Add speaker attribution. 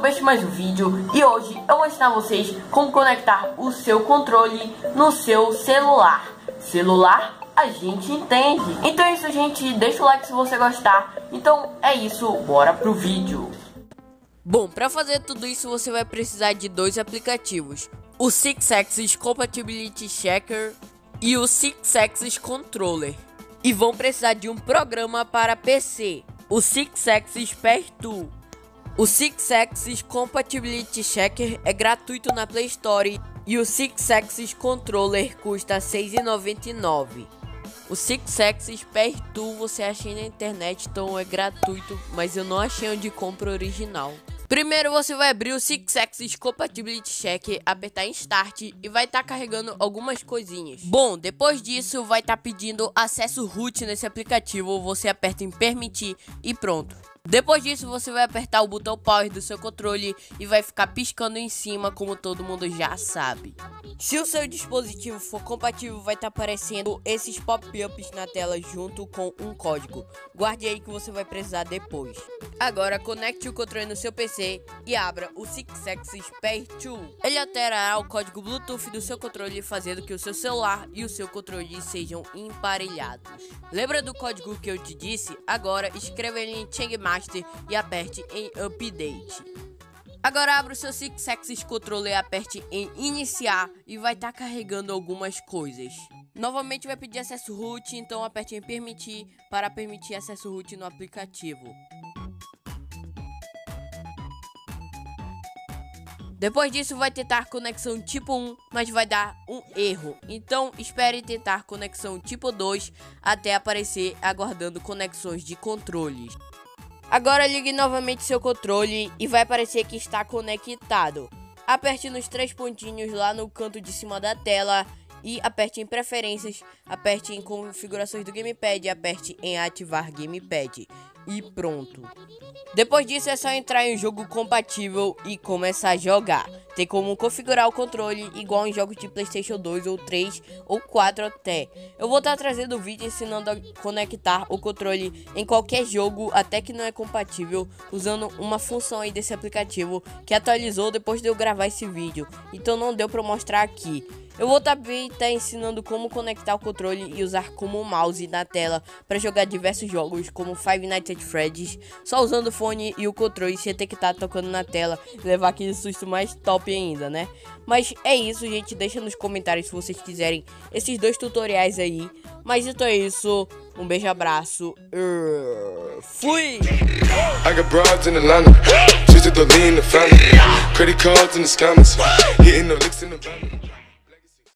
Speaker 1: mais um vídeo e hoje eu vou ensinar vocês como conectar o seu controle no seu celular. Celular a gente entende. Então é isso gente, deixa o like se você gostar. Então é isso, bora pro vídeo.
Speaker 2: Bom, para fazer tudo isso você vai precisar de dois aplicativos. O Six Axis Compatibility Checker e o Six Axis Controller. E vão precisar de um programa para PC, o Six Axis Pair 2 o Six Axis Compatibility Checker é gratuito na Play Store e o Six Axis Controller custa R$ 6,99. O Six Axis 2 você acha na internet, então é gratuito, mas eu não achei onde compra original. Primeiro você vai abrir o Six Axis Compatibility Check, apertar em Start e vai estar tá carregando algumas coisinhas. Bom, depois disso vai estar tá pedindo acesso root nesse aplicativo, você aperta em permitir e pronto. Depois disso, você vai apertar o botão Power do seu controle e vai ficar piscando em cima, como todo mundo já sabe. Se o seu dispositivo for compatível, vai estar tá aparecendo esses pop-ups na tela junto com um código. Guarde aí que você vai precisar depois. Agora, conecte o controle no seu PC e abra o Six Axis Pair 2. Ele alterará o código Bluetooth do seu controle, fazendo que o seu celular e o seu controle sejam emparelhados. Lembra do código que eu te disse? Agora, escreva ele em Changmaster Master e aperte em Update. Agora abra o seu Six Axis Controller, aperte em Iniciar e vai estar tá carregando algumas coisas. Novamente vai pedir acesso root, então aperte em Permitir para permitir acesso root no aplicativo. Depois disso vai tentar conexão tipo 1, mas vai dar um erro. Então espere tentar conexão tipo 2 até aparecer aguardando conexões de controles. Agora ligue novamente seu controle e vai aparecer que está conectado. Aperte nos três pontinhos lá no canto de cima da tela e aperte em preferências, aperte em configurações do gamepad, aperte em ativar gamepad e pronto. Depois disso é só entrar em um jogo compatível e começar a jogar. Tem como configurar o controle igual em jogos de Playstation 2 ou 3 ou 4 até. Eu vou estar trazendo vídeo ensinando a conectar o controle em qualquer jogo até que não é compatível usando uma função aí desse aplicativo que atualizou depois de eu gravar esse vídeo. Então não deu para mostrar aqui. Eu vou também estar tá ensinando como conectar o controle e usar como mouse na tela para jogar diversos jogos como Five Nights at Freddy's, só usando o fone e o controle sem ter que estar tá tocando na tela e levar aquele susto mais top ainda, né? Mas é isso, gente, deixa nos comentários se vocês quiserem esses dois tutoriais aí. Mas então é isso, um beijo, abraço, uh, fui! I got broads in Atlanta, the lean the family, credit cards in the scammers, hitting the licks in the